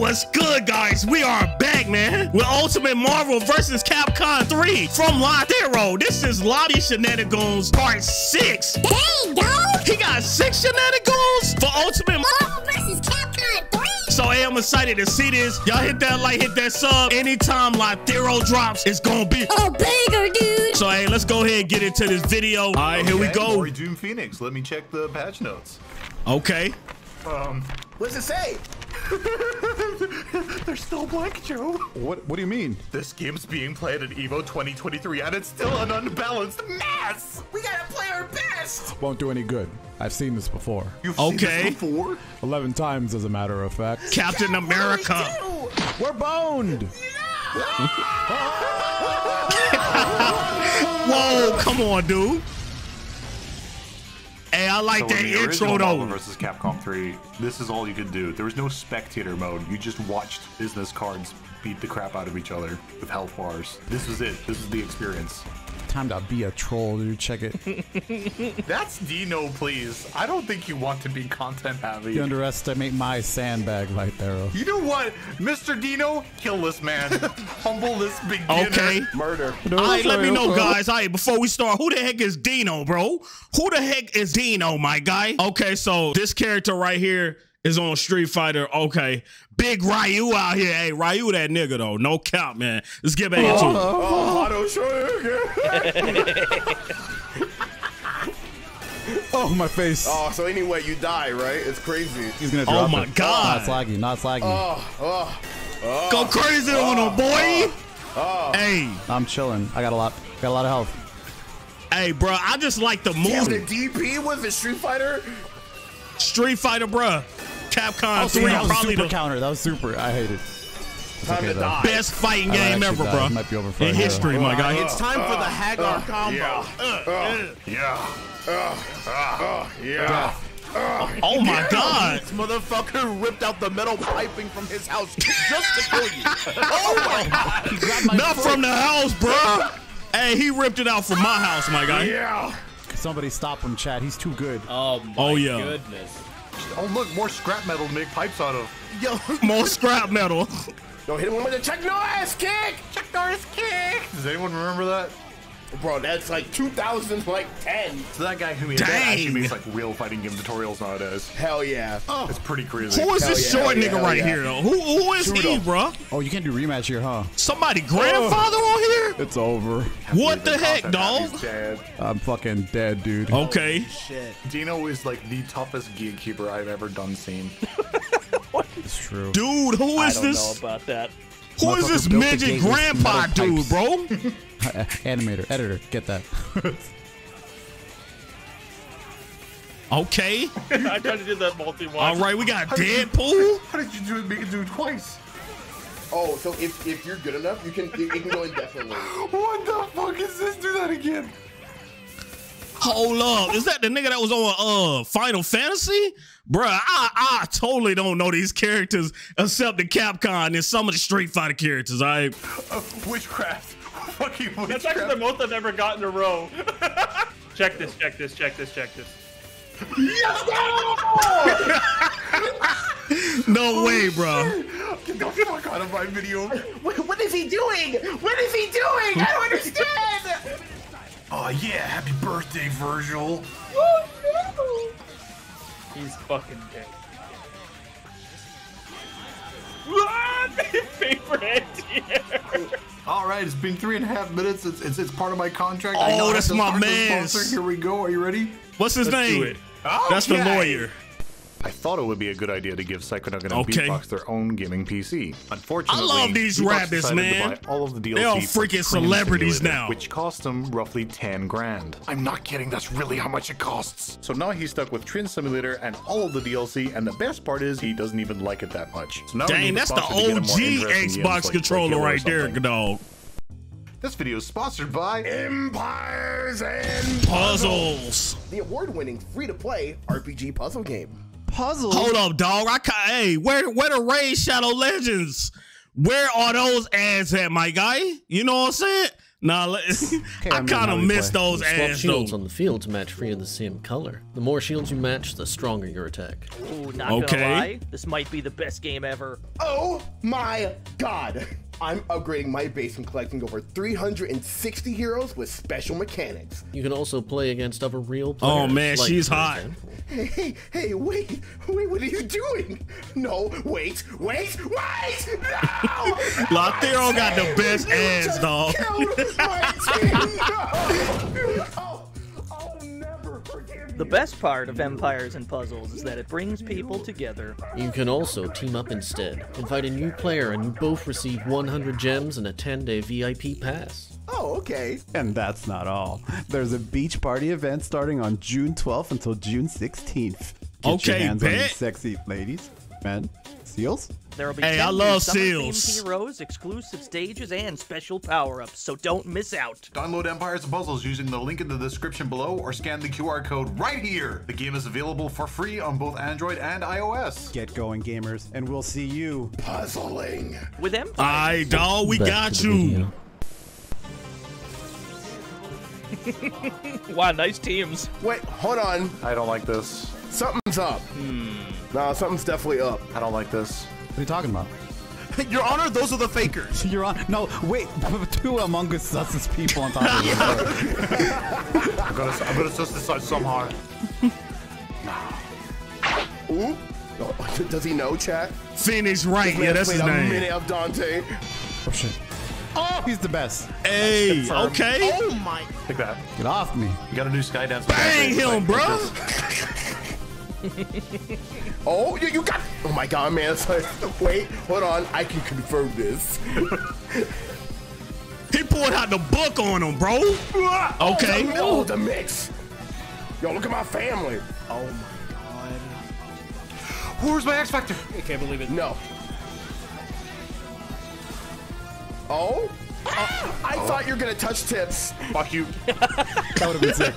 what's good, guys? We are back, man, with Ultimate Marvel vs. Capcom 3 from Lythero. This is Lobby Shenanigans Part 6. Dang, dog! He got six shenanigans for Ultimate Marvel vs. Capcom 3? So hey, I'm excited to see this. Y'all hit that like, hit that sub. Anytime Lythero drops, it's gonna be a banger, dude. So hey, let's go ahead and get into this video. All right, here we go. Mori Doom Phoenix. Let me check the patch notes. Okay. Um, what does it say? they're still blank, Joe. What What do you mean? This game's being played at EVO 2023, and it's still an unbalanced mess. We gotta play our best. Won't do any good. I've seen this before. You've Okay. seen this before? Eleven times, as a matter of fact. Captain America. What do we do? We're boned. Whoa, come on, dude. Hey, I like So that in the intro Marvel though. versus Capcom 3, this is all you could do. There was no spectator mode. You just watched business cards beat the crap out of each other with health bars. This was it. This was the experience. Time to be a troll, dude. Check it. That's Dino, please. I don't think you want to be content heavy. You underestimate my sandbag right there. You know what, Mr. Dino? Kill this man. Humble this beginner. Okay. Murder. All right, let me know, guys. All right, before we start, who the heck is Dino, bro? Who the heck is Dino, my guy? Okay, so this character right here is on Street Fighter. Okay, big Ryu out here. Hey, Ryu, that nigga though. No count, man. Let's get back into it. Oh, Auto Shoryuken. Oh, my face. Oh, so anyway, you die, right? It's crazy. He's gonna oh drop Oh my it. God. Not slaggy. Not slaggy. Oh, oh, oh, Go crazy on him, boy. Oh, oh. Hey, I'm chilling. I got a lot. Got a lot of health. hey, bro. I just like the Damn, the. DP with the Street Fighter? Street Fighter, bruh. Capcom Oh, 3, that was probably super the counter. That was super. I hate it. Time okay, to though. die. best fighting game ever, died. bro. Might be over for In a hero. history, my guy. Uh, It's time for the uh, Haggar uh, combo. Yeah. Uh, yeah. Yeah. Oh my God. This motherfucker ripped out the metal piping from his house just to kill you. Oh, oh my god! My Not foot. from the house, bro. Hey, he ripped it out from my house, my guy. Yeah. Somebody stop him, Chad. He's too good. Oh my Oh, yeah. goodness. Oh, look, more scrap metal to make pipes out of. Yo, More scrap metal. Don't hit him with a Chuck Norris kick. Chuck Norris kick. Does anyone remember that? Bro, that's like 2010. So that guy who made that actually makes like real fighting game tutorials nowadays. Hell yeah. Oh. It's pretty crazy. Who is Hell this yeah, short hell yeah, nigga right yeah. here, though? Who, who is he, bro? Oh, you can't do rematch here, huh? Somebody grandfather on here? It's over. What the heck, Content dog? dead. I'm fucking dead, dude. Okay. shit. Dino is like the toughest gatekeeper I've ever done seen. It's true. Dude, who I don't know this? about that. Who is this midget grandpa dude, bro? Animator, editor, get that. Okay. I tried to do that multi All once. right, we got Deadpool. How did you do it? Make it do it twice? Oh, so if, if you're good enough, you can it can go indefinitely. What the fuck is this? Do that again. Hold up. Is that the nigga that was on uh Final Fantasy? Bruh, I, I totally don't know these characters except the Capcom and some of the Street Fighter characters. I Uh, witchcraft. Fucking witchcraft. That's actually the most I've ever got in a row. check this, check this, check this, check this. no way, bro. Get the fuck out of my video. What, what is he doing? What is he doing? I don't understand. Oh yeah, happy birthday, Vergil. Oh no. He's fucking dead. Paper. All right, it's been three and a half minutes. It's it's, it's part of my contract. Oh, I now have that's my start the mans. Here we go. Are you ready? What's his Let's do name? it. That's the lawyer. I thought it would be a good idea to give Psychonaut and Okay. Beatbox their own gaming PC. Unfortunately, I love these Beatbox rabbits, man. All of the DLC They all freaking celebrities now. which cost them roughly 10 grand. I'm not kidding. That's really how much it costs. So now he's stuck with Train Simulator and all of the DLC, and the best part is he doesn't even like it that much. So now Dang, that's the sponsor to get him more OG Xbox games like- like controller right there, dog. This video is sponsored by Empires and Puzzles. the award-winning free-to-play RPG puzzle game. Puzzle. Hold up, dog. I ca- hey, where where the Raid Shadow Legends? Where are those ads at, my guy? You know what I'm saying? Nah, let, I I'm kind of we miss play. those Swap ads shields though. on the field to match three of the same color. The more shields you match, the stronger your attack. Ooh, not Okay. gonna lie, this might be the best game ever. Oh my god! I'm upgrading my base and collecting over 360 heroes with special mechanics. You can also play against other real oh, players. Oh, man, like, she's hot. example, Hey, hey, hey, wait, wait, what are you doing? No, wait, wait, wait! No! Lythero got the best just dog. The best part of Empires and Puzzles is that it brings people together. You can also team up instead. Invite a new player and you both receive 100 gems and a 10-day VIP pass. Oh, okay. And that's not all. There's a beach party event starting on June 12th until June 16th. Get your Okay, hands on these sexy ladies, men, seals. There will be Hey, 10 I new love summer-themed seals. heroes, exclusive stages, and special power-ups, so don't miss out. Download Empires and Puzzles using the link in the description below or scan the QR code right here. The game is available for free on both Android and iOS. Get going, gamers, and we'll see you. Puzzling. With Empires, Alright, doll, we Back got you. video. wow, nice teams. Wait, hold on. I don't like this. Something's up. Hmm. No, something's definitely up. I don't like this. What are you talking about? Your Honor, those are the fakers. You're on. No, wait. Two Among Us sus people on top of each other. I'm gonna, I'm gonna suss this out somehow. Ooh. Oh, Does he know, chat? Phoenix Wright, yeah, Man that's his played a minute name. of Dante. Oh shit. Oh, he's the best. Hey, okay. Oh my. Take that. Get off me. You gotta do Skydance. Bang him, bro. Oh, you, you got. Oh my god, man. So- Wait, hold on. I can confirm this. He pulled out the book on him, bro. Okay. Oh, the mix. Yo, look at my family. Oh my god. Where's my X Factor? I can't believe it. No. Oh? Uh, I thought you were gonna touch tips. Fuck you. That would have been sick.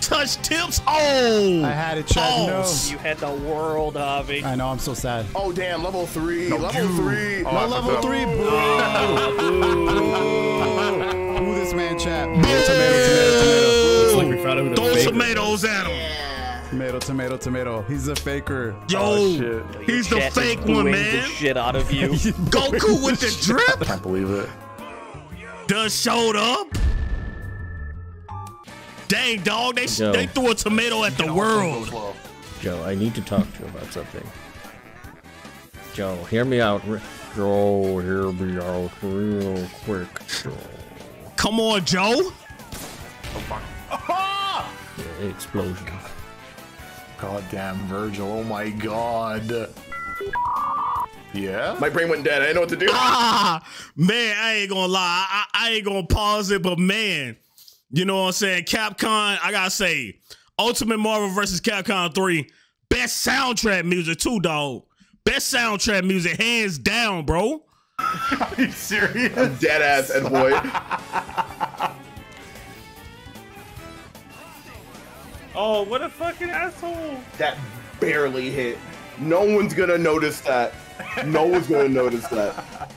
Touch tips. Oh. I had it, Chad. Pause. Oh. You had the world, of it. I know. I'm so sad. Oh damn, level three. level you. three. Oh, No level fucked up. three, bro. Who this man, chat? Tomato, tomato, It's like we found out who the Throw faker tomatoes at him. tomato, tomato, tomato, tomato. He's a faker. Yo, Oh, shit. he's the Chat is fake booing one, the man. shit out of you. Goku with the drip. I can't believe it. Done showed up. Dang, dog, they Yo. they threw a tomato at the world. Well, Joe, I need to talk to you about something. Joe, hear me out. re- Joe, hear me out real quick. Joe. Come on, Joe. Oh Yeah, explosion. God. goddamn Vergil. Oh my god. Yeah? My brain went dead. I didn't know what to do. Ah, man, I ain't gonna lie. I, I ain't gonna pause it, but man, you know what I'm saying? Capcom, I gotta say, Ultimate Marvel versus Capcom 3, best soundtrack music too, dog. Best soundtrack music, hands down, bro. Are you serious? Dead ass Ed boy. Oh, what a fucking asshole! that barely hit. No one's gonna notice that. No one's gonna notice that.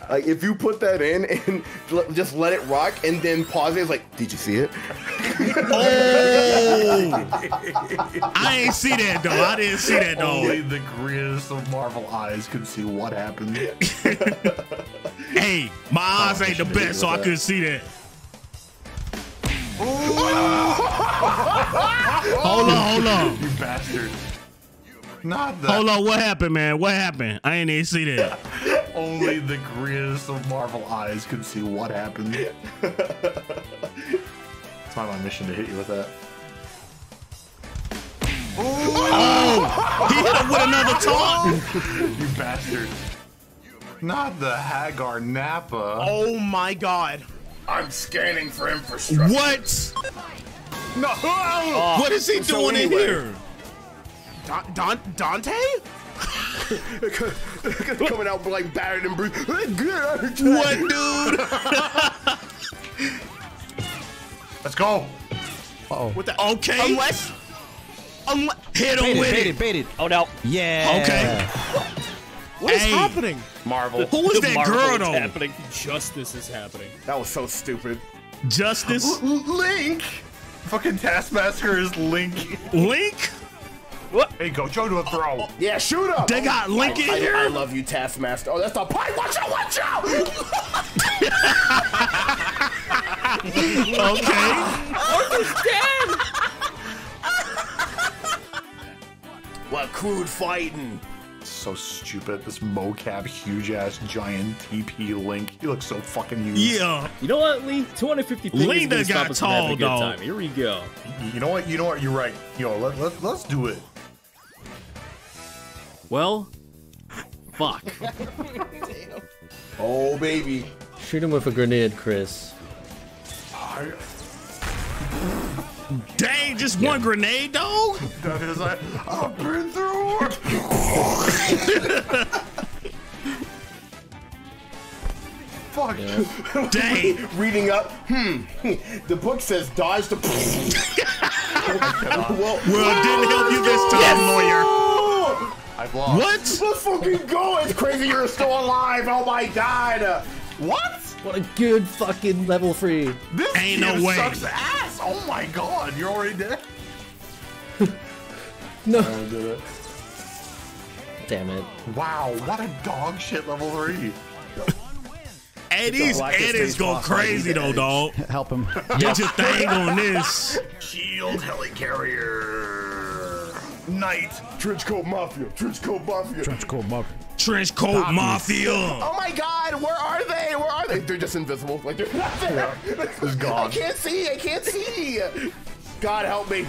Like if you put that in and l- just let it rock and then pause it, it's like, did you see it? Oh, I ain't see that though. I didn't see that though. Only the greatest of Marvel eyes could see what happened. Hey, my eyes ain't the best, so I couldn't see that. Hold on, hold on. you bastard. Not that. Hold on, what happened, man? What happened? I ain't even see that. Only the greatest of Marvel eyes could see what happened. it's not my mission to hit you with that. Oh! He hit him with another taunt. You bastard. Not the Haggar Nappa. Oh my god. I'm scanning for infrastructure. What? No. What is he so doing in here? Don, Don, Dante? Coming out like battered and bruised. What, dude? Let's go. Oh, with the, Okay. Unless. Unless. Hit him Bait with bait it. it, bait. Oh no. Yeah. Okay. What is Hey. happening? Marvel. Who is that Marvel girl is though? happening. Justice is happening. That was so stupid. Justice. Link. Fucking Taskmaster is Link. Link. What? Hey, go Joe to a throw. Oh, oh, yeah, shoot him. They got Link in I, here? I, I love you, Taskmaster. Oh, that's the pipe. Watch out! Watch out! Okay. what crude fighting? So stupid. This mocap, huge ass, giant TP Link. He looks so fucking huge. Yeah. You know what, Lee? 250 things Lee is gonna done stop got us from having tall, dog. time. Here we go. You know what? You know what? You're right. Yo, let, let, let's do it. Well, fuck. Oh, baby. Shoot him with a grenade, Chris. Dang, just one grenade, dog. That is, I, I've been through it. Fuck. Dang. Reading up. Hmm. The book says dodge the. well, Well, it didn't help you this time, lawyer. I've lost. What? Let's fucking go! It's crazy you're still alive! Oh my god! What? What a good fucking level three. This Ain't no way. sucks ass. Oh my god, you're already dead. No. I did it. Damn it. Wow, what a dog shit level three. Eddie's blackest Eddie's face go boss fight crazy though, dog. Help him. Get your thing on this. Shield helicarrier. Knight. Trenchcoat Mafia! Trenchcoat Mafia! Trench coat muff. Trench coat mafia. Oh my god, where are they? Where are they? They're just invisible. Like they're not there. It's gone. I can't see, I can't see! God help me.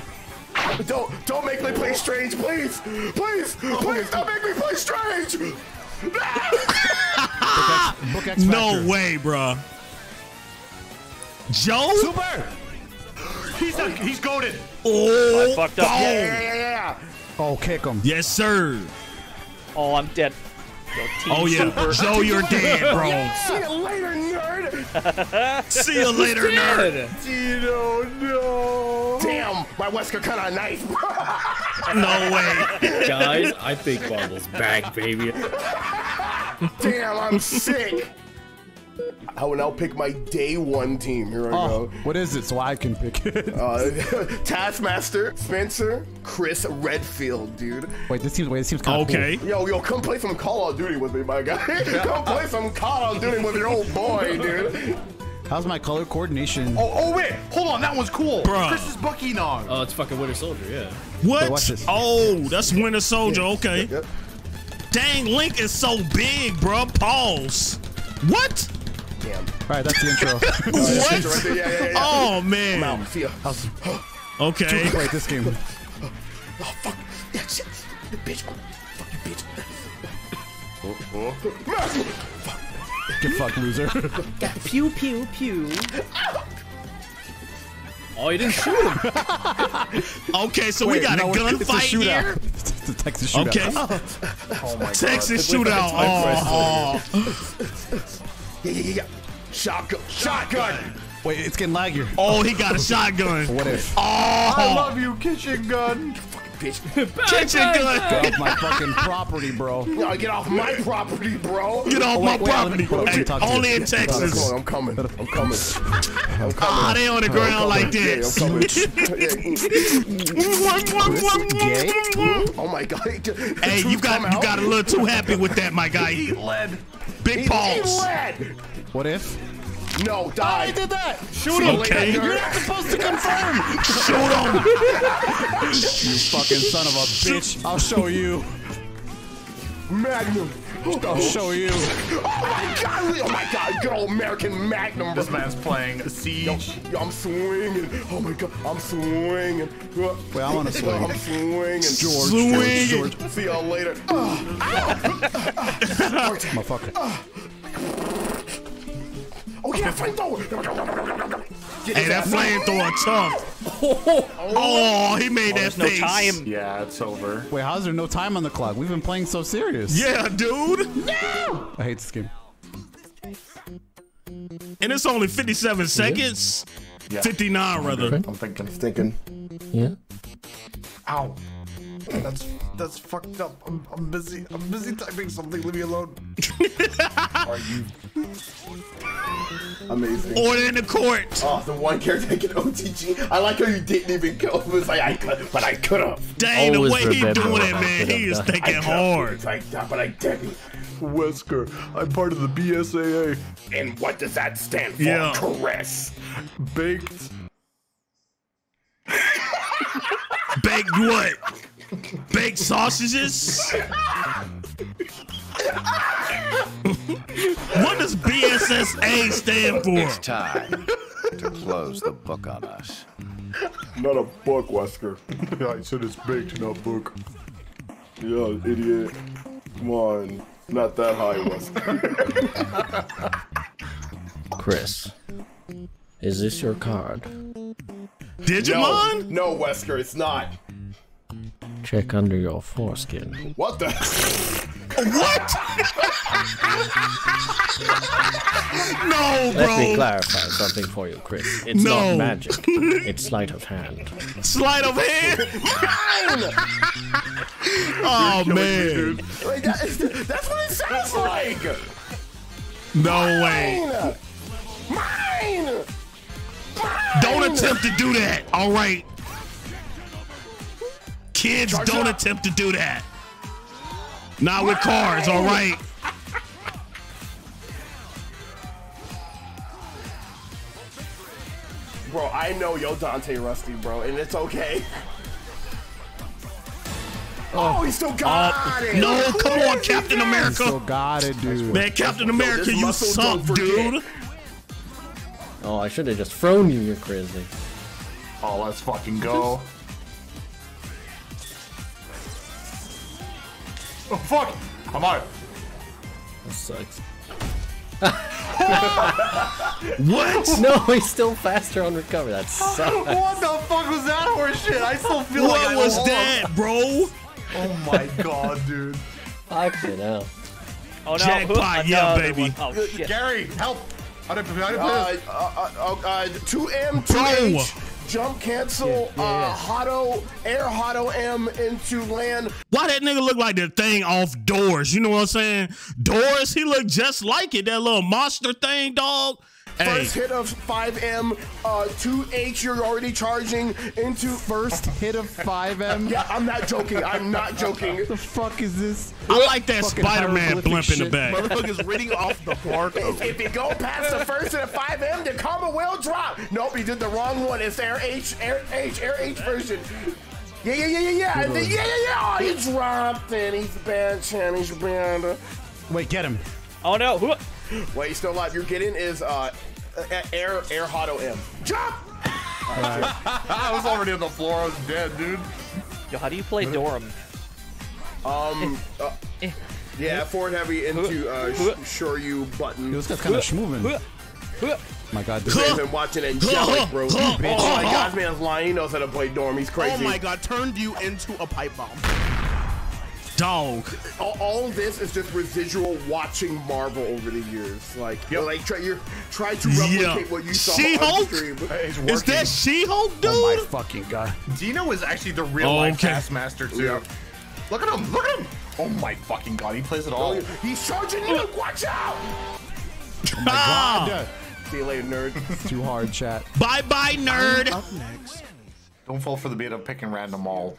Don't don't make me play strange, please! Please! Please don't make me play strange! Book X No way, bruh. Joe? Super. He's a, he's goaded. Oh, I fucked up. Yeah, yeah, yeah, yeah. Oh, kick him. Yes, sir. Oh, I'm dead. Yo, Oh yeah, Super. Joe, you're dead, bro. See you later, nerd! See you later, nerd. Dino, no! Damn, my Wesker kinda nice. No way. Guys, I think Marvel's back, baby. Damn, I'm sick. I will now pick my day one team. Here I Oh, go. what is it? So I can pick it. Uh, Taskmaster, Spencer, Chris Redfield, dude. wait, this seems. Wait, this seems kind of Okay. Yo, yo, come play some Call of Duty with me, my guy. come play some Call of Duty with your old boy, dude. How's my color coordination? Oh, oh wait, hold on, that one's cool. Bruh. Chris is Bucky Nog. Oh, it's fucking Winter Soldier, yeah. What? Wait, watch this. Oh, that's Winter Soldier. Okay. Yep. Dang, Link is so big, bro. Pause. What? Damn. All right, that's the intro. Right What? there, yeah, yeah, yeah. Oh man. Out. See ya. Okay. Wait, this game. Oh, fuck. Yeah, shit. Bitch. Fuck you, bitch. Get fucked, loser. Pew pew pew. Oh, you didn't shoot him. Okay, so Wait, we got no, a gunfight here. It's a Texas shootout. Okay. Oh my Texas Wait, wait, shootout. wait, Oh, Yeah, yeah, yeah, yeah. Shotgun. Shotgun. Wait, it's getting laggier. oh, he got a shotgun. What if? Oh, I love you, kitchen gun. Bitch. kitchen gun. Get off my fucking property, bro. No, get off my property, bro. Get off Oh, my wait, wait, let me- property. let me Hey, talk to you. only in Come on, Texas. I'm coming. I'm coming. I'm coming. Ah, they on the ground like Yeah, this. I'm coming. Gay? oh my god. Hey, you got you got a little too happy with that, my guy. Lead. Big pause. What if? No, die. I did that. Shoot him, okay? You're not supposed to confirm. Shoot him. You fucking son of a bitch. I'll show you. Magnum. I'll show you. Oh my god. Oh my god. Good old American Magnum. This man's playing Siege. Yo, I'm swinging. Oh my god. I'm swinging. Wait, I want to swing. I'm swinging. George, Swing. George, George. See y'all later. Ah, ah, ah, Motherfucker. Oh yeah, flamethrower. Hey, that ass- flamethrower tough. Oh, he made oh, that There's no time. Yeah, it's over. Wait, how's there no time on the clock? We've been playing so serious. Yeah, dude. No. I hate this game. And it's only 57 seconds. Yeah. 59 rather. I'm thinking. I'm Thinking. Yeah. Ow. That's that's fucked up. I'm, I'm busy. I'm busy typing something. Leave me alone. Are you Amazing. Order in the court. Oh, the one character that can OTG. I like how you didn't even go. It was like I could, but I could have. Dang, the way he doing it, man. He is done. thinking hard. It's like that, but I didn't. Wesker, I'm part of the BSAA. And what does that stand for? Yeah. Caress. Baked. Baked what? Baked sausages? what does BSSA stand for? It's time to close the book on us. Not a book, Wesker. I said it's baked, not book. Yeah, idiot. Come on. Not that high, Wesker. Chris, is this your card? Digimon? No, no, Wesker, it's not. Check under your foreskin. What the? What? no, bro. Let me clarify something for you, Chris. It's No. not magic. It's sleight of hand. Sleight of hand. MINE! Oh man. Like, that is, that's what it sounds like. No way. Mine. Mine. Don't attempt to do that. All right. Kids, Charge don't up. attempt to do that. Not with cars, all right? Bro, I know yo Dante Rusty, bro, and it's okay. Oh, oh, oh. he still got it. No, Who come on, is he, Captain man? America. Still got it, dude. Man, Captain America, this you suck, dude. Oh, I should have just thrown you, you're crazy. Oh, let's fucking go. Oh, fuck! I'm out. That sucks. What? No, he's still faster on recovery. That sucks. What the fuck was that horse shit? I still feel like I What was lost. that, bro? Oh my god, dude. Fucking hell. Oh no! Jackpot, yeah, Another baby. Oh shit! Gary, help! How did, how did Uh, uh, uh, uh, 2M, Bro. 2H, jump cancel, uh, Hotto, air Hotto M into land. Why that nigga look like the thing off Doors? You know what I'm saying? Doors, he look just like it. That little monster thing, dog. Hey, First hit of 5M, uh, 2H, you're already charging into First hit of 5M. Yeah, I'm not joking. I'm not joking. What the fuck is this? I like that Spider-Man hieroglyphic blimp in the shit. back. Motherfucker's reading off the barcode. If you go past the first hit of 5M, the karma will drop. Nope, he did the wrong one. It's Air H, Air H, Air H version. Yeah, yeah, yeah, yeah, yeah. And then, yeah, yeah, yeah. Oh, he dropped it. He's bad, Chan. He's bad. Wait, get him. Oh no! Who- Wait, you still alive. You're getting is uh, uh, Air Air Hotto M. Jump! I was already on the floor. I was dead, dude. Yo, how do you play Dorum? Um, uh, yeah, forward heavy into uh, sh- you button. This guy's kind of schmoving. My god, this I've been watching Angelic, bro. Oh my god, this man's lying. He knows how to play Dorm. He's crazy. Oh my god, turned you into a pipe bomb. Dog. all, all this is just residual watching Marvel over the years. Like, you're like try, you're trying to replicate Yeah. what you saw on She-Hulk? stream. Is that She-Hulk, dude? Oh my fucking god. Dino is actually the real Oh, life okay. Taskmaster too. Look at him! Look at him! Oh my fucking god, he plays it all. He's charging you. Watch out! Ah, See you later, nerd. Too hard, chat. Bye-bye, nerd. Up next. Don't fall for the bait of picking random all.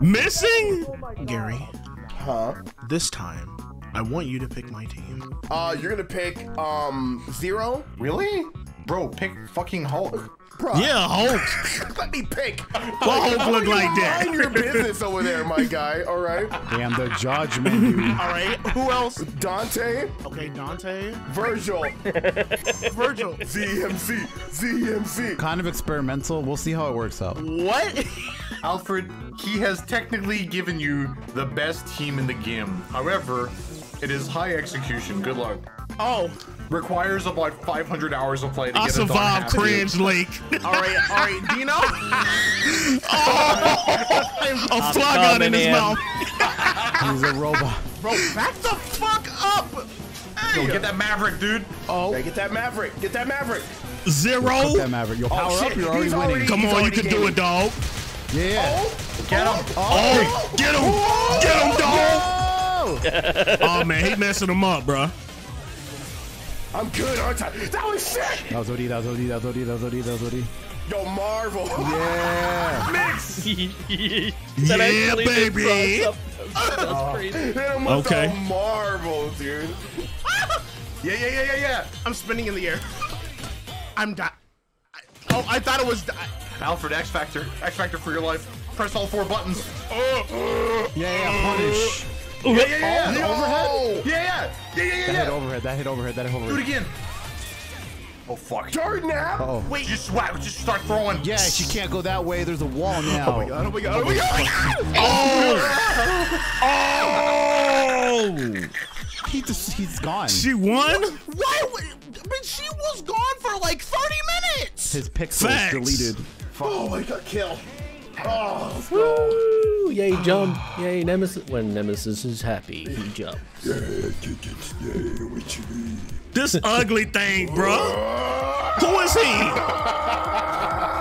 Missing? Gary, Huh? this time, I want you to pick my team. Uh, you're gonna pick um zero. Really? Bro, pick fucking Hulk. Bruh, Yeah, Hulk. Let me pick. What Hulk look like that? Mind your business over there, my guy. All right. Damn, the judgment, dude. All right, who else? Dante, Okay, Dante, Vergil, Vergil. ZMC, ZMC. Kind of experimental. We'll see how it works out. What? Alfred, he has technically given you the best team in the game. However, it is high execution. Good luck. Oh, Requires about 500 hours of play to I get it done. survived. Cringe Lake. all right, all right, Dino. Oh. A fly gun in his in. mouth. He's a robot. Bro, back the fuck up. Yo, get that Maverick, dude. Oh. Hey, get that Maverick. Get that Maverick. Zero. Put that Maverick. Yo, oh, power shit, up. You're already he's winning. Come on, you already can do it, dog. Yeah, yeah. Get him. Oh, get him. Get him, dog. Oh, man, he messing him up, bruh. I'm good, aren't I? That was sick! That was OD, that was OD, that was OD, that was OD, that was OD. Yo, Marvel. Yeah. Mix. Yeah, baby. That's crazy. Hit him with Okay. Marvel, dude. Yeah, yeah, yeah, yeah, yeah. I'm spinning in the air. I'm di- I- Oh, I thought it was. Di- Alfred, X Factor. X Factor for your life. Press all four buttons. Yeah, yeah, punish. Yeah, yeah, yeah. The yeah. overhead? Yeah, yeah, yeah, yeah, yeah. That hit overhead, that hit overhead, that hit overhead. Do it again. Oh fuck. Turd nap. Oh. Wait, just whack. Just start throwing. Yeah, she can't go that way. There's a wall now. Oh my god. Oh my god. Oh my oh. god. Oh, oh. He just, he's gone. she won. Why? But she was gone for like 30 minutes. His pixels Facts. deleted. Oh my god, kill. Oh. Woo! Yay, jump. Yay, Nemesis. When Nemesis is happy, he jumps. This ugly thing, bruh. Who is he?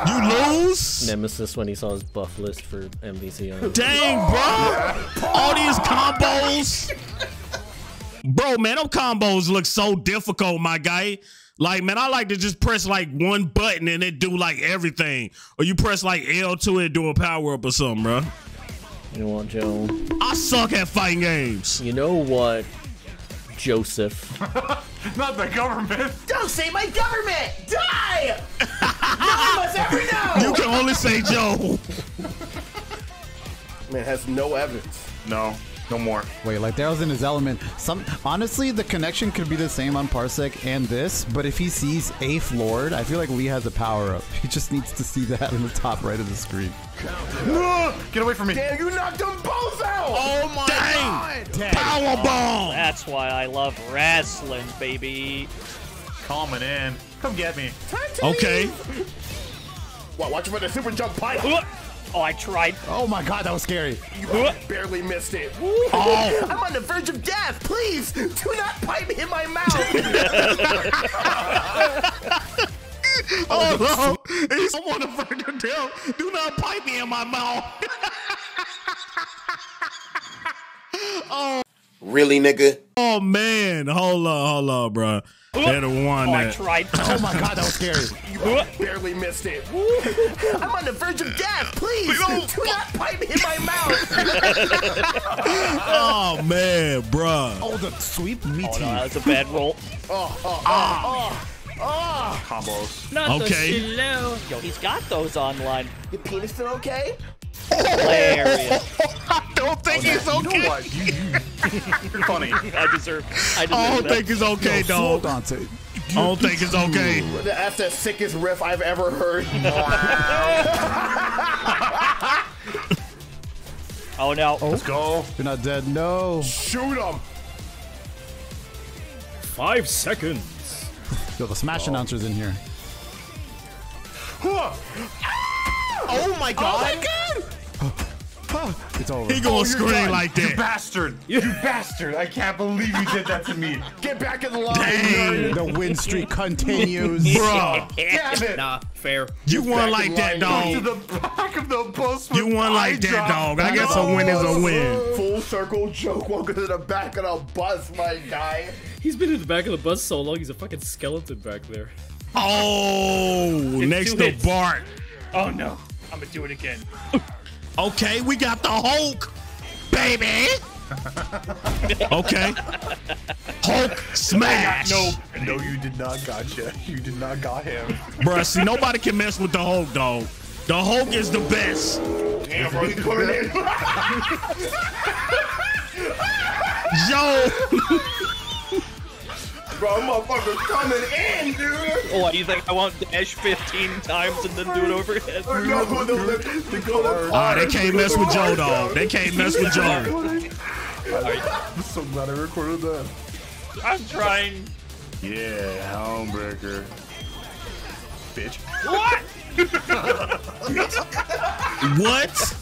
You lose? Nemesis when he saw his buff list for MVC on. Dang, bro. All these combos. Bro, man, those combos look so difficult, my guy. Like, man, I like to just press like one button and it do like everything. Or you press like L2 and do a power up or something, bro. You know what, Joe? I suck at fighting games. You know what, Joseph? Not the government. Don't say my government! Die! None of us ever know! You can only say Joe. Man has no evidence. No. No more. Wait, like Daryl's in his element. Some honestly, the connection could be the same on Parsec and this, but if he sees Eighth Lord, I feel like Lee has a power up. He just needs to see that in the top right of the screen. Get away from me. Damn, you knocked them both out! Oh my Dang. god. Power bomb. That's why I love wrestling, baby. Coming in. Come get me. Okay. Wa- Watch for the super jump pipe. Oh, I tried. Oh my god, that was scary. You barely missed it. Oh. I'm on the verge of death. Please do not pipe me in my mouth. Oh, no. Oh, He's on the verge of death. Do not pipe me in my mouth. oh. really, nigga? Oh, man. Hold on, hold on, bro. They're the one Oh, I that. tried. Oh my god, that was scary. You barely missed it. I'm on the verge of death. Please do not pipe in my mouth. Oh, man, bro. Oh, the sweep Oh, meaty. no, that was a bad roll. Oh, oh, oh, ah. Combos. Not Okay. the slow. Yo, he's got those online. Your penis still okay? Hilarious. I don't think oh, he's You okay. know what? You, you, you're funny. I deserve. I deserve I don't that. think it's okay, Full dog. Dante. I don't think it's okay. That's the sickest riff I've ever heard. Oh no. Let's go. You're not dead. No. Shoot him. Five seconds. Yo, the Smash announcer's in here. Oh, oh my god. Oh my god! It's over. He gonna oh, you're scream done. like You bastard. You bastard. I can't believe you did that to me. Get back in the line. Dang. The win streak continues. Bro, Damn it. Nah, fair. you won like that, line. To dog. the back of the bus. You won like that, dog. I guess a win is a win. Full circle joke. Welcome to the back of the bus, my guy. He's been in the back of the bus so long, he's a fucking skeleton back there. Oh, next to hits. Bart. Oh no. I'm gonna do it again. Okay, we got the Hulk, baby. okay. Hulk smash. No, no, you did not gotcha. You did not got him. Bruh, see, nobody can mess with the Hulk, dog. The Hulk is the best. Damn, bro, he's coming in. Yo, bro, motherfucker's coming in, dude. Oh, you think I want dash 15 times and then do it overhead? No, the lip, the color. Ah, they can't mess with Joe, dog. They can't mess with Joe. I'm so glad I recorded that. I'm trying. Yeah, homebreaker. Bitch. What? What?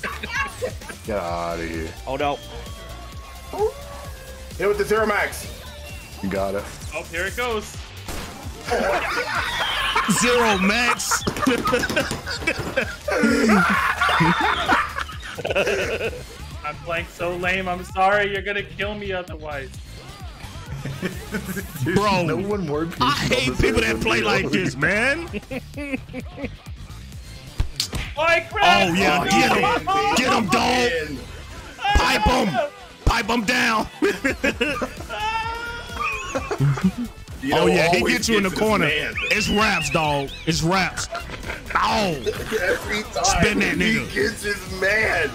Get out of here. Oh no. Hit with the Zero Max. You got it. Oh, here it goes. Zero max. I'm playing so lame. I'm sorry. You're gonna kill me otherwise. Bro, no one more I hate people that play like this, man. Like, Oh yeah, get him, get him, dog. Pipe him, pipe him down. You oh yeah, he always gets you in the corner. man. It's raps, dog. It's raps. Oh, Every time Spin that nigga. he nigga. gets his man.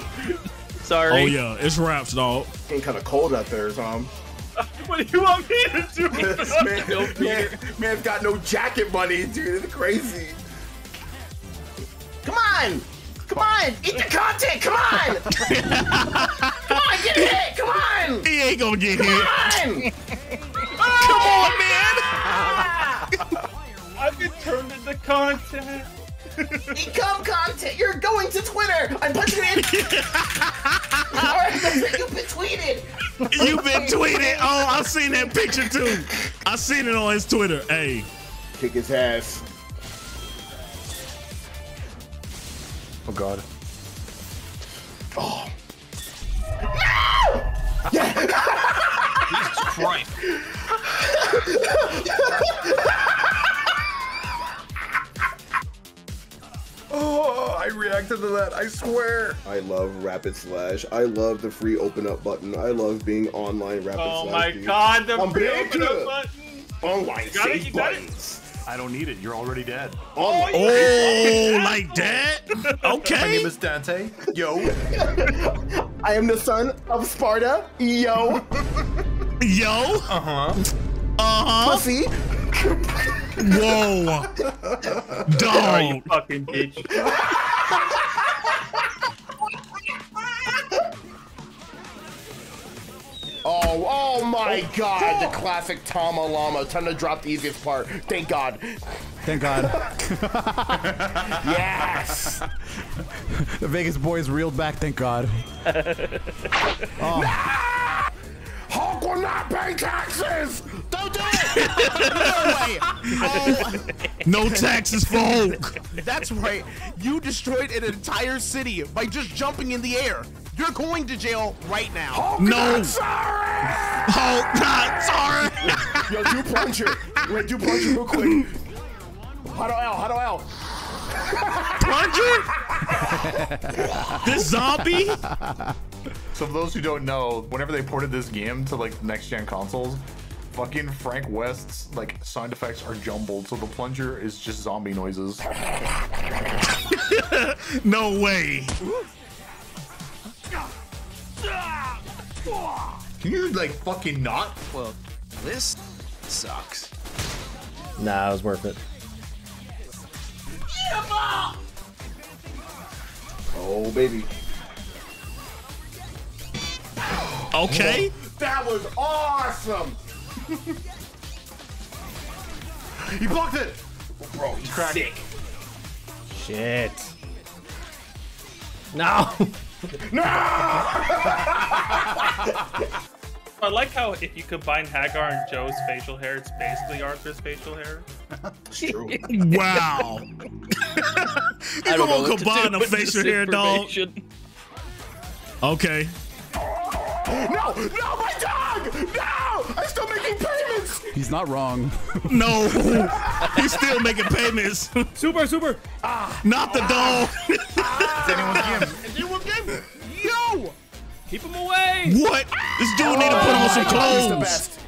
Sorry. oh yeah, it's raps, dog. Getting kind of cold out there, Tom. What do you want me to do? man, man, man's got no jacket money, dude. It's crazy. Come on! Come on! Eat the content! Come on! Come on, get hit! Come on! He ain't gonna get Come hit. on! Turned into content. Become content! You're going to Twitter! I'm punching it! Alright. You've been tweeted! You've been tweeted. Oh, I've seen that picture too. I seen it on his Twitter. Hey, Kick his ass. Oh god. Oh. No. Jesus Christ. Oh, I reacted to that. I swear. I love Rapid Slash. I love the free open up button. I love being online Rapid Oh Slash. my dude. god, the I'm free open up button. Online got it? save You got it? buttons. I don't need it. You're already dead. Online oh, like that? Okay. My name is Dante. Yo. I am the son of Sparta. Yo. Yo. Uh huh. Uh huh. Pussy. Whoa. Are you fucking bitch? Oh, oh my oh. god, the classic Tama Llama. Time to drop the easiest part. Thank God. Thank God. Yes! the Vegas boys reeled back. Thank God. Oh. Hulk will not pay taxes! Don't do it! no way! Oh, No taxes for Hulk. that's right. You destroyed an entire city by just jumping in the air. You're going to jail right now. No. Sorry! Hulk not sorry. Yo, do plunger. Wait, do plunger real quick. How do L? How do L? Plunger? This zombie? So for those who don't know, whenever they ported this game to like next gen consoles, fucking Frank West's like sound effects are jumbled, so the plunger is just zombie noises. No way. Can you like fucking not? Well, this sucks. Nah, it was worth it. Oh baby. Okay. That was awesome! He blocked it. Bro, he's Crack. sick. Shit. No. No! I like how if you combine Haggar and Joe's facial hair, it's basically Arthur's facial hair. That's true. wow. you I don't know gonna combine do the facial hair, dog? Okay. No! No, my dog! No! I'm still making payments! He's not wrong. No. He's still making payments. Super, super. Ah, Not the dog. It's anyone's game. Anyone game? Yo! Keep him away. what? This dude need to put on some clothes. He's the clothes. best.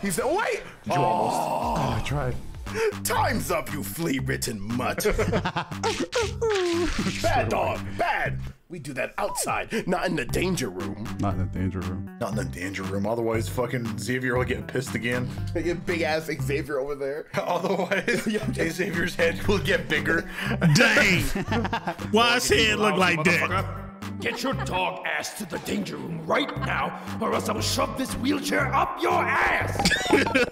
He's the. Wait! You almost. Oh, I tried. Time's up, you flea-bitten mutt. Bad dog. Bad. We do that outside, not in the danger room. Not in the danger room. Not in the danger room. Otherwise, fucking Xavier will get pissed again. You big ass Xavier over there. Otherwise, Xavier's head will get bigger. Dang. Why his head look like that? Get your dog ass to the danger room right now, or else I will shove this wheelchair up your ass!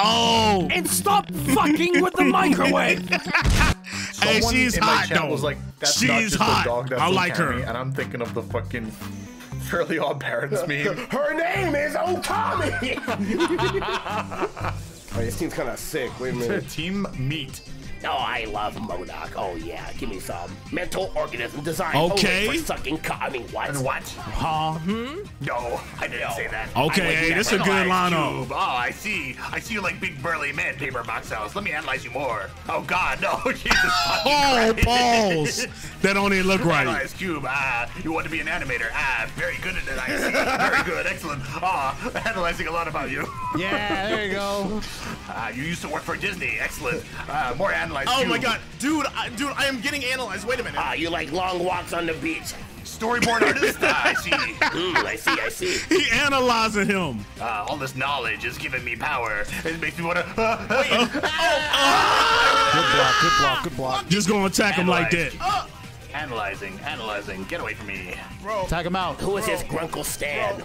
Oh. and stop fucking with the microwave! Hey, she's hot chat though. was like, "That's she's just hot. a dog. That's I like her. And I'm thinking of the fucking Fairly Odd Parents meme. Her name is Okami! oh, this team's kind of sick. Wait a minute. Team Meat. Oh, I love MODOK. Oh yeah, give me some mental organism designed Okay. only for sucking. Co- I mean, what? What? Huh? No, I didn't say that. Okay, I was hey, the this a good analyze lineup. Oh, I see. I see you like big burly man, paper box house. Let me analyze you more. Oh God, no, Jesus. fucking Oh, balls. That don't even look right. Analyze cube. Ah, you want to be an animator? Ah, very good at it. I see. Very good, excellent. Ah, analyzing a lot about you. Yeah, there you go. Ah, you used to work for Disney. Excellent. Ah, more analyze. Oh cube. my god, dude, I, dude, I am getting analyzed. Wait a minute. Ah, you like long walks on the beach? Storyboard artist. Ah, I see. Mm, I see, I see. He analyzing him. Uh, all this knowledge is giving me power. It makes me want to. Uh, wait. Good block, good block, good block. Just gonna attack him like that. Analyze. Analyzing, analyzing. Get away from me. Bro, Tag him out. Who is this Grunkle Stan?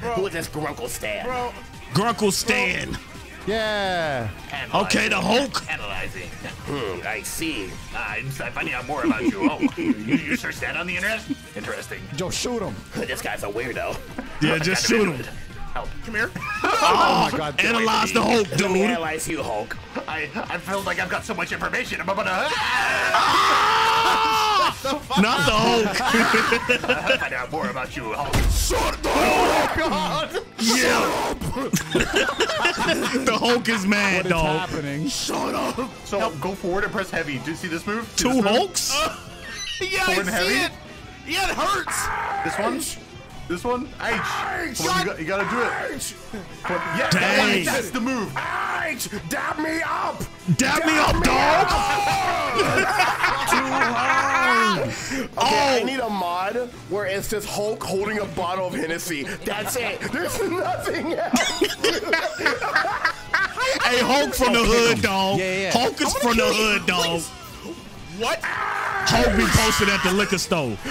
Bro. Who is this Grunkle Stan? bro. Grunkle Stan. Yeah. Analyzing. Okay, the Hulk. Analyzing. Hmm, I see. Ah, I'm I'm finding out more about you. Oh, you, you searched that on the internet? Interesting. Just shoot him. This guy's a weirdo. Yeah, just shoot him. Help. Come here. Oh my god. Analyze the Hulk, Let me dude. analyze you, Hulk. I I feel like I've got so much information. I'm about to Not the Hulk. find out more about you. Hulk. Oh yeah. the Hulk is mad, What is dog. happening? Shut up. So go forward and press heavy. Do you see this move? See Two this move? Hulks? Uh, yeah, Forward and I see heavy? it. Yeah, it hurts. This one? This one? H. Come on, you, got, you gotta do it. Come on. Yeah, Dang. that's the move. H, dab me up. Dab me up, dog. Okay, I oh. need a mod where it's just Hulk holding a bottle of Hennessy. That's it. There's nothing else. Hey, Hulk from the hood, dog. Yeah, yeah. Hulk is from the hood, dog. What? Hulk be posted at the liquor store.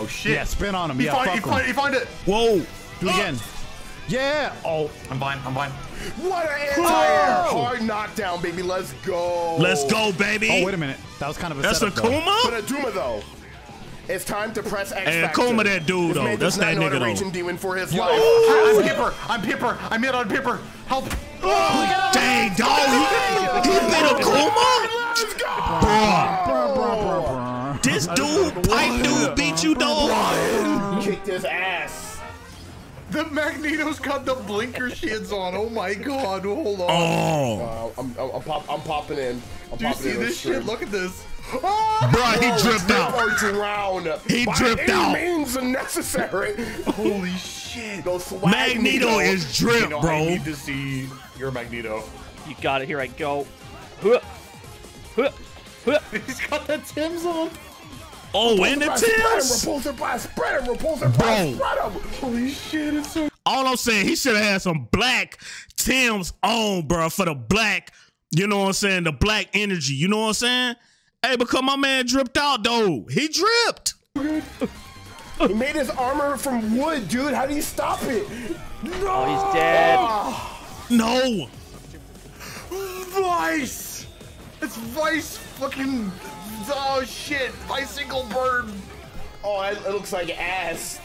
Oh shit. Yeah, spin on him. You Yeah, find, fuck you him. find, you find it. Whoa. Do it again. Yeah. Oh. I'm fine. I'm fine. What an anti-air. Hard knockdown, baby. Let's go. Let's go, baby. Oh, wait a minute. That was kind of a That's setup, though. Akuma? But Aduma, though. It's time to press X Hey, Factor. Akuma that dude, This though. That's that know how to nigga, reach though. and demon for his Yo, life. I'm Pipper. I'm Pipper. I'm in on Pipper. Help. Oh, Dang, dog. He, he been Akuma? Let's go. Bruh. Bruh, bruh, bruh, bruh. This dude, pipe dude, beat you, dog. Kicked his ass. The Magneto's got the blinker shields on. Oh my god. Hold on. Oh. Uh, I'm, I'm, I'm, pop, I'm popping in. I'm Do you see this stream. shit? Look at this. Bruh, he dripped out. Or drown. He By dripped any out. means necessary. Holy shit. Go Magneto is drip, You know, I bro. need to see your Magneto. You got it. Here I go. He's got the Tim's on. Oh, and the Spread him, Tims. repulsor blast. Spread him, repulsor blast. Bro. Holy shit, it's so. All I'm saying, he should have had some black Tim's on, bro, for the black, you know what I'm saying, the black energy. You know what I'm saying? Hey, because my man dripped out, though. He dripped. He made his armor from wood, dude. How do you stop it? No. Oh, he's dead. No. Vice! It's Vice fucking. Oh shit! Bicycle bird! Oh, it, it looks like ass.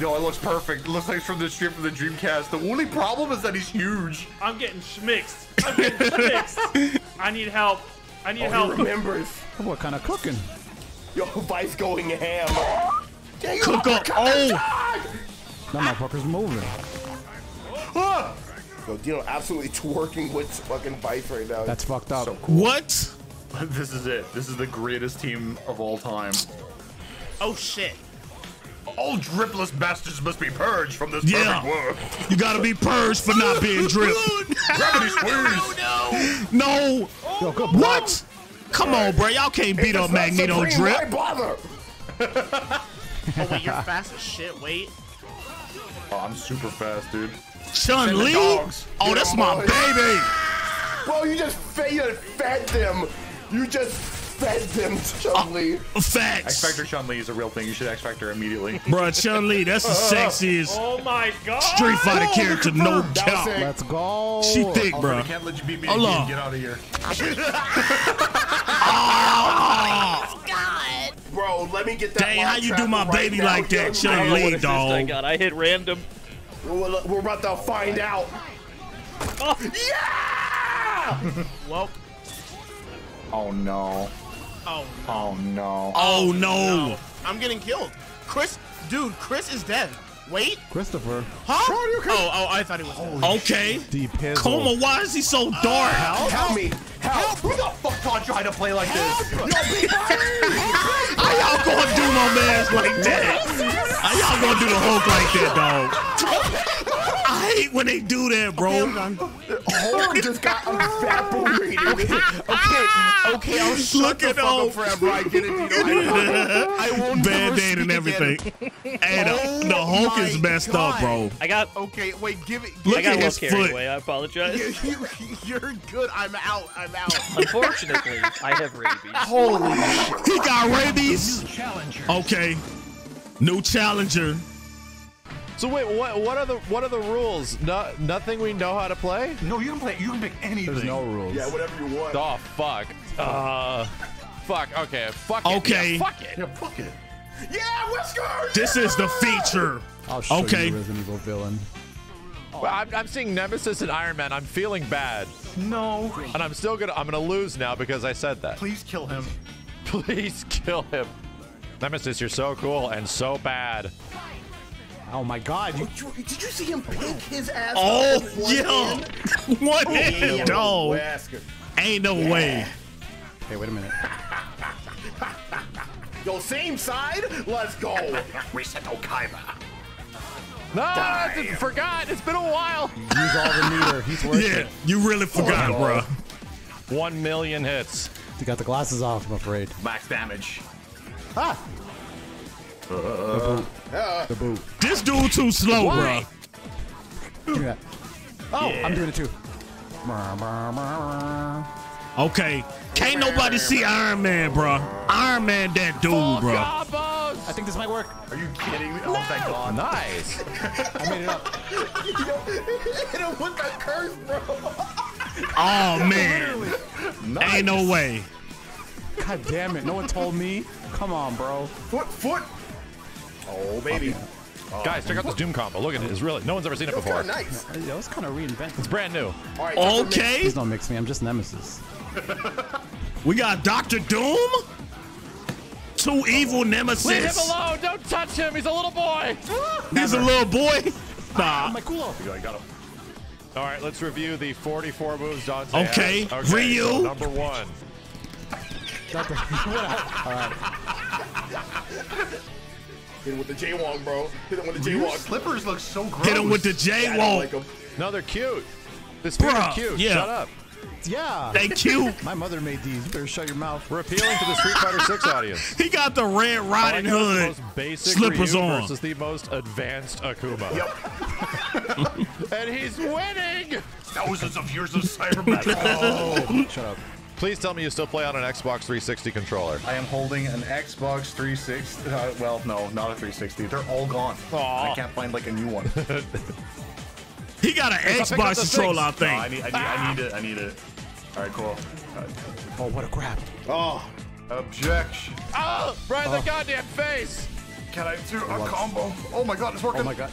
No, it looks perfect. It looks like it's from the strip from the Dreamcast. The only problem is that he's huge. I'm getting schmixed. I'm getting schmixed. I need help. I need Oh, help. he remembers. What kind of cooking? Yo, Vice going ham. Dang it, Cook up. Oh. attack! That motherfucker's moving. Ah! Yo, Dino absolutely twerking with fucking Vice right now. That's fucked up. What? This is it. This is the greatest team of all time. Oh shit. All dripless bastards must be purged from this Yeah. perfect world. You gotta be purged for not being drip. Gravity squeeze. No. Yo, good block. What? Come on, bro. Y'all can't beat It's up not Magneto supreme, Why drip. bother? Oh wait, you're fast as shit. Wait. Oh, I'm super fast, dude. Chun Send Li? Oh, Get that's my boys. baby. Bro, you just fed, you just fed them. You just fed them, Chun Li. Facts. X Facts. Factor Chun Li is a real thing. You should X Factor immediately. Bro, Chun Li, that's the sexiest Oh my god. Street Fighter character, no That doubt. Let's go. She thick, bro. I can't let you beat me Hold again. on. Get out of here. Ah! Bro, let me get that. Dang, how you do my right baby now, like that, young Chun man. Li, What assist I got? I hit random. We're, we're about to find out. Oh, Yeah! Well, Oh no. Oh. Oh no. Oh no. I'm getting killed. Chris, dude, Chris is dead. Wait. Christopher. Huh? Oh, oh, I thought he was dead. Okay. Deep pizzle. Coma, why is he so dark? Uh, help help me! Help! Who the fuck taught you how to play like this? How y'all gonna do my man's like that? How y'all gonna do the Hulk like that, dog? I hate when they do that, bro. Hulk just got evaporated. Okay, okay, I'll shut Look the at fuck all- up forever. I get it, Dino. I, I won't never Band-aid and everything. again. Hey, uh, the, Oh the Hulk is my messed up, bro. I got Okay, wait, give it. Look I got at his foot. away. I apologize. You, you, are good. I'm out. I'm out. Unfortunately, I have rabies. Holy shit. He got rabies. Okay. New challenger. So wait, what? What are the what are the rules? No, nothing we know how to play. No, you can play. You can pick anything. There's no rules. Yeah, whatever you want. Oh fuck. Uh, fuck. Okay. Fuck it. Okay. Yeah, fuck it. Yeah, fuck it. Yeah, Whisker! This is the feature. I'll show Okay. you Resident Evil villain. Well, I'm, I'm seeing Nemesis and Iron Man. I'm feeling bad, No. and I'm still gonna I'm gonna lose now because I said that. Please kill him. Please kill him. Nemesis, you're so cool and so bad. Oh my god, you Did you see him pick his ass Oh, up with one hand? yeah. What hand, Yeah, dog? Ain't no way. Hey, wait a minute. Yo, same side? Let's go. Reset Okaiba. No, I just forgot. It's been a while. Use all the meter. He's worth Yeah, it. you really forgot, Oh, bro. One million hits. You got the glasses off, I'm afraid. Max damage. Ah! The boot. The boot. This dude too slow, Why? Give me that. Oh, I'm doing it too. Bro. Okay. Can't nobody see Iron Man, bro. Iron Man, that dude, bro. Combos. I think this might work. Are you kidding me? Oh, thank God. Nice. I made it up. Hit him with the curse, bro. Oh man. Ain't no way. God damn it. No one told me. Come on, bro. Foot, foot. Oh, baby. Oh, Guys, check out this Doom combo. Look at it. It's really no one's ever seen it That was before. nice. That was kind of reinvented. It's brand new. All right, time for mix. Okay. Please don't mix me. I'm just Nemesis. We got Doctor Doom. Two evil nemesis. Leave him alone. Don't touch him. He's a little boy. He's a little boy. Ah, nah. My culo. I got him. All right, let's review the 44 moves Dante Okay, has. Ryu. so number one. Doctor- All right. Hit him with the J-Wong, bro. Hit him with the Your J-Wong. slippers look so gross. Hit him with the Yeah, I don't J-Walk. like him. No, they're cute. This feet Bruh, are cute. yeah. Shut up. Yeah. They cute. My mother made these. You better shut your mouth. We're appealing to the Street Fighter 6 audience. He got the Red Riding like the Hood most basic slippers Ryu on. versus the most advanced Akuma. Yep. and he's winning. Thousands of years of cyber battle. Oh, shut up. Please tell me you still play on an Xbox 360 controller. I am holding an Xbox 360. Uh, well, no, not a 360. They're all gone. Aw. I can't find like a new one. He got an Hey, stop picking up Xbox controller, I things. No. I need, I need, I need it. I need it. All right, cool. Oh, what a crap. Oh, Objection. Oh, right in the goddamn face. Can I do a combo? Oh my god, it's working. Oh my god.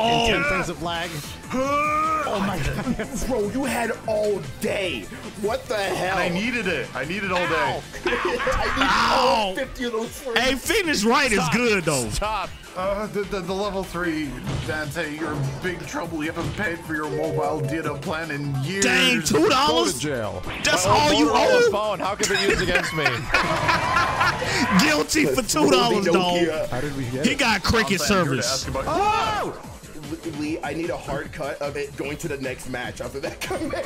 Oh, Ten frames of lag. Oh my god. bro, you had all day. What the hell? I needed it. I needed all day. I need all 50 of those frames. hey, finish right is good though. Stop. Uh, the, the, the level three, Dante, you're in big trouble. You haven't paid for your mobile data plan in years. Dang, two Go to dollars. jail. That's My old all you Motorola owe. phone. How can it be used against me? Guilty for two dollars, dog. How did we get He it? got cricket Dante, I'm here to service. Oh! Lee, I need a hard cut of it going to the next match after that command.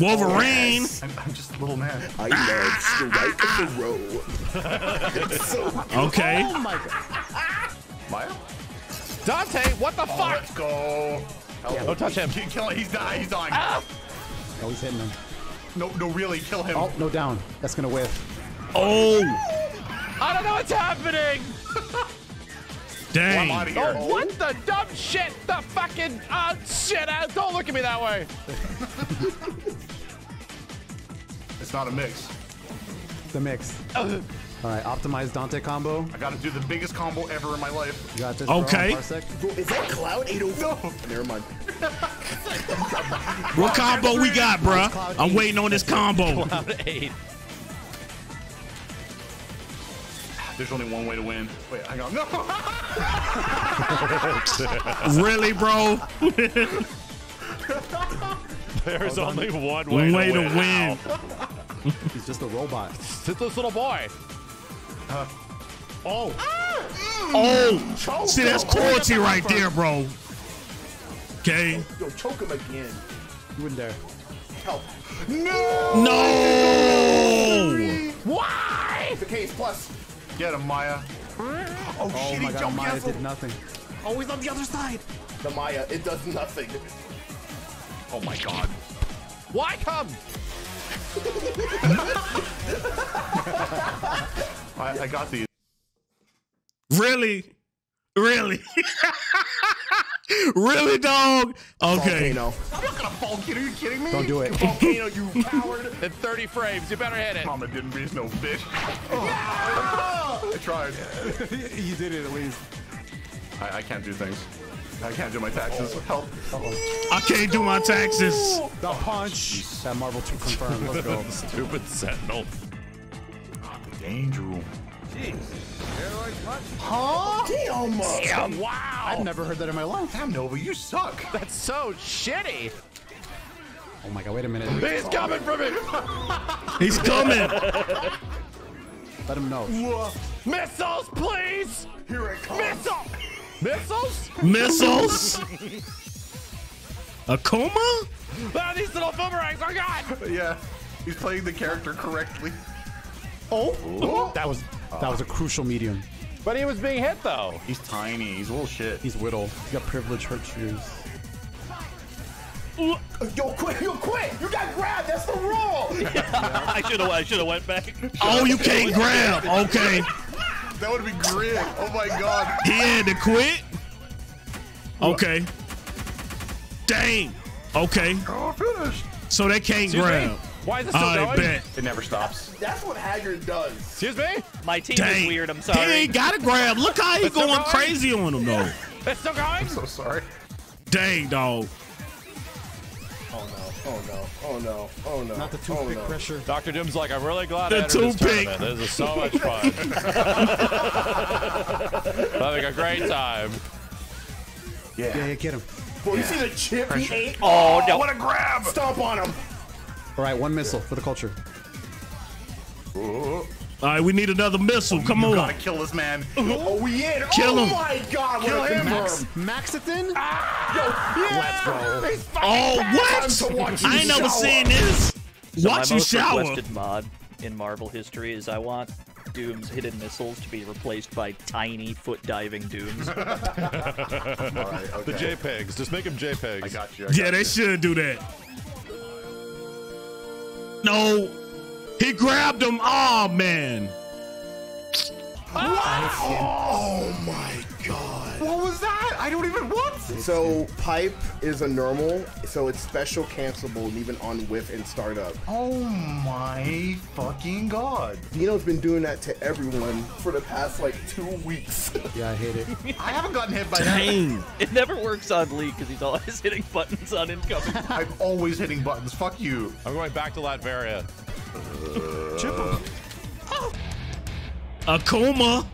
Wolverine. I'm, I'm just a little man. I love strike the row. so Okay. Oh my god. Maya? Dante, what the Oh, fuck? let's go. Don't touch him. Kill, kill him. He's dying. He's dying. Oh, he's hitting him. No, no, really, kill him. Oh, no down. That's gonna whiff. Oh, I don't know what's happening. dang. I'm out of here. Oh, what the dumb shit? The fucking uh, shit. Uh, don't look at me that way. It's not a mix. The mix. All right, optimize Dante combo. I gotta do the biggest combo ever in my life. You got this. Okay. Parsec. Is that Cloud 804? Never mind. What combo we got, bruh? I'm waiting on this combo. Cloud eight. There's only one way to win. Wait, hang on. No! Really, bro? There's only one way, Way to, to win. win. He's just a robot. It's this little boy. Oh. Ah! Oh, see, that's cruelty right there, bro. Okay. Yo, choke him again. You wouldn't dare. Help. No! No! Why? The case plus. Get him, Maya. Oh, Oh shit, my he god, jumped Maya cancel. did nothing. Oh, he's on the other side. The Maya, it does nothing. Oh my god. Why come? I, I got these. Really? Really? really, dog? Okay. Volcano. I'm not gonna fall, kid. Are you kidding me? Don't do it. Volcano, you coward. In 30 frames, you better hit it. Mama didn't be no bitch. Oh. I tried. you did it at least. I, I can't do things. I can't do my taxes. Help. I can't do my taxes. The punch. That Marvel 2 confirmed. Let's go. Stupid Sentinel. The danger room. Huh? Damn. Damn, wow. I've never heard that in my life. Damn, Nova, you suck. That's so shitty. Oh my god, wait a minute. He's coming for me. He's coming. Let him know. Missiles, please. Here it comes. Missile. Missiles? Missiles? Akuma? Ah, these little boomerangs are gone. Yeah, he's playing the character correctly. Oh, that was that was a crucial medium. But he was being hit though. He's tiny. He's a little shit. He's whittle. He's got privilege hurt shoes. Yo, quit. Yo, quit. You got grabbed. That's the rule. I should have. I should have went back. Oh, you can't grab. Okay. That would be great. Oh my god. He had to quit. Okay. Dang. Okay. Oh, finished. So they can't Excuse me? Grab. Why is it still I going? bet. It never stops. That's what Haggar does. Excuse me? My team Dang. is weird. I'm He sorry. ain't got to grab. Look how he going going? crazy on him, though. It's still going? I'm So sorry. Dang, dog. Oh no. Oh no. Oh no. Oh no. Not the oh, toothpick no. pressure. Dr. Doom's like, I'm really glad The I entered this toothpick. tournament. This is so much fun. Having a great time. Yeah, yeah, get him. Boy, you see the chip he ate? Oh, no. What a grab! Stomp on him. All right, one missile for the culture. All right, we need another missile. Come You on. gotta kill this man. Oh, we in. Kill oh him. my God! Kill what a him. confirm. Maxithin? Ah, Let's go. Oh, what? to watch you I ain't never seen this. So Watch my you most shower. requested mod in Marvel history is I want Doom's hidden missiles to be replaced by tiny foot diving Dooms. All right. Okay. The JPEGs. Just make them JPEGs. I got you. I Yeah, got they you. should do that. No. He grabbed him. Oh, man. Wow. Oh my I don't even what? So pipe is a normal, so it's special cancelable and even on whiff and startup. Oh my fucking god. Dino's been doing that to everyone for the past like two weeks. Yeah, I hate it. I haven't gotten hit by that. Dang. it never works on Lee because he's always hitting buttons on incoming. I'm always hitting buttons. Fuck you. I'm going back to Latveria. Chip him. Akuma.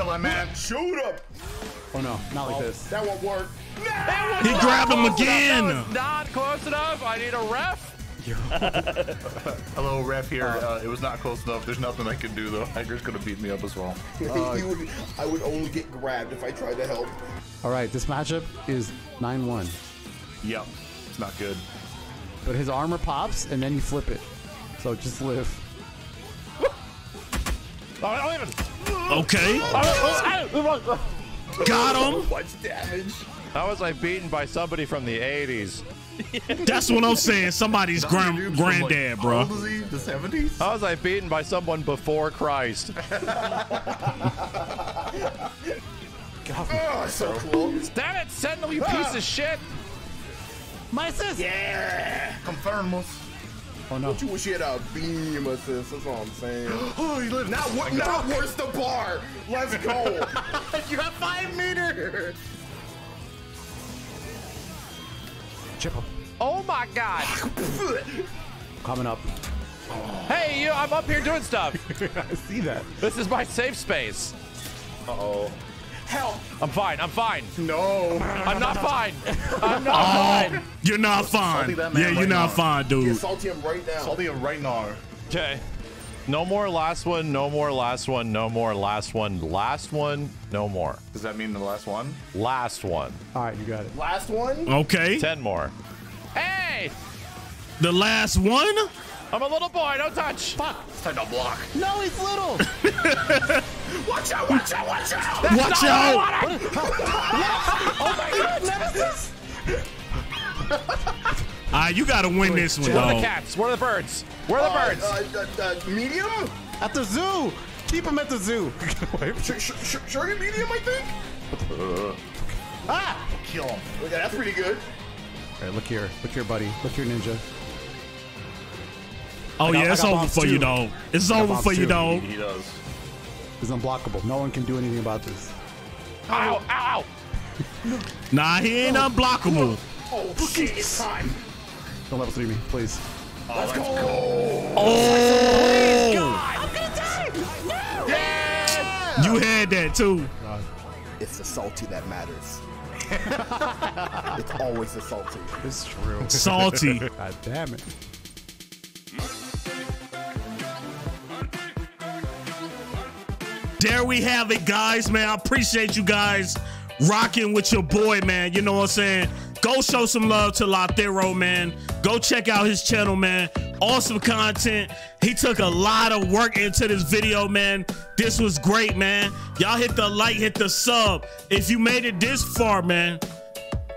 Kill that man. Shoot him! Oh no, not like this. That won't work. He grabbed him again. not close enough. I need a ref. Hello, ref here. Uh, it was not close enough. There's nothing I can do though. Tiger's gonna beat me up as well. He would, I would only get grabbed if I tried to help. All right, this matchup is 9-1. Yep. It's not good. But his armor pops, and then you flip it. So just live. Okay. Got him. Much damage. How was I beaten by somebody from the 80s? That's what I'm saying. Somebody's grand, Dude's from, like, granddad, bro. old is he? The 70s? How was I beaten by someone before Christ? Oh, so close. Damn it, Sentinel, you piece of ah. shit! My assist! Yeah. Confirm, Confirmos. Oh no. Don't you wish you had a beam assist? That's all I'm saying. Oh, he lived. Not, wor- not worse the bar. Let's go. you got five meters. Chip him. Oh my god. Coming up. Hey, you! I'm up here doing stuff. I see that. This is my safe space. Uh oh. Help. I'm fine. I'm fine. No. I'm not fine. Oh. I'm not Oh, fine. you're not fine. Salty that man Yeah, you're not now. fine, Yeah, dude. salty him right now. Salty him right now. Okay. No more last one, no more last one, no more last one, last one, no more. Does that mean the last one? Last one. All right, you got it. Last one. Okay. Ten more. Hey! The last one? I'm a little boy. Don't touch. Fuck. It's time to block. No, he's little. Watch out! Watch out! Watch out! That's Watch not out. What I wanted. oh my god, Nemesis. All right, you got to win this one, Where are the cats? Where are the birds? Where are the birds? Uh, uh, uh, medium? At the zoo. Keep him at the zoo. Sh- sh- sh- Sugar medium, I think? ah! Kill him. Yeah, that's pretty good. All right, look here. Look here, buddy. Look here, ninja. Oh, got- yeah, it's over bombs for you, too. dog. It's over bombs for you, too. dog. He does. He's unblockable. No one can do anything about this. Ow! Ow! Nah, he ain't oh. unblockable. Oh, shit, it's time. Don't level three me, please. Oh, Let's go. Oh, I'm gonna die. you had that too. It's the salty that matters. it's always the salty. It's true. Salty. God damn it. There we have it, guys, man. I appreciate you guys rocking with your boy, man. You know what I'm saying? Go show some love to Lythero, man. Go check out his channel, man. Awesome content. He took a lot of work into this video, man. This was great, man. Y'all hit the like, hit the sub. If you made it this far, man,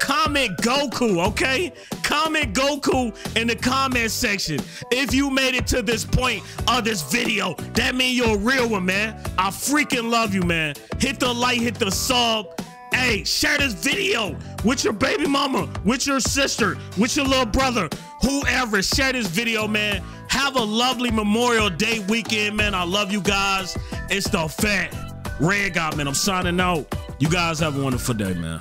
comment Goku, okay? Comment Goku in the comment section. If you made it to this point of this video, that means you're a real one, man. I freaking love you, man. Hit the like, hit the sub. Hey, share this video with your baby mama, with your sister, with your little brother, whoever. Share this video, man. Have a lovely Memorial Day weekend, man. I love you guys. It's the fat Red Guy, man. I'm signing out. You guys have a wonderful day, man.